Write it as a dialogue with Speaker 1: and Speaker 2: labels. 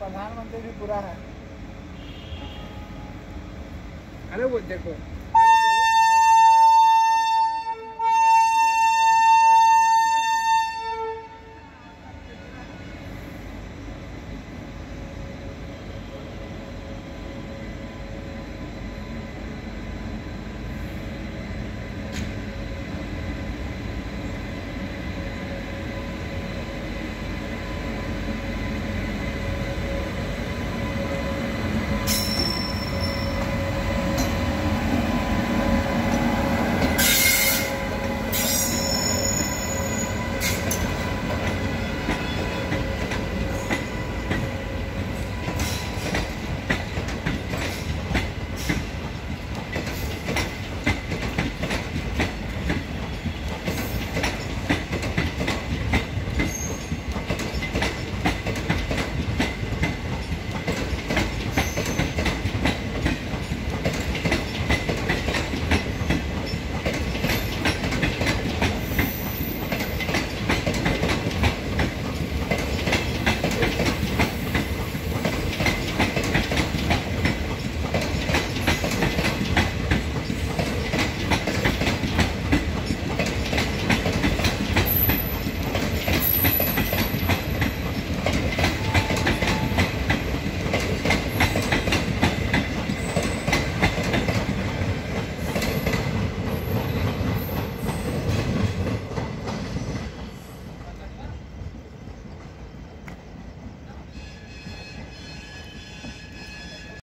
Speaker 1: प्रधानमंत्री भी पूरा है। अरे वो देखो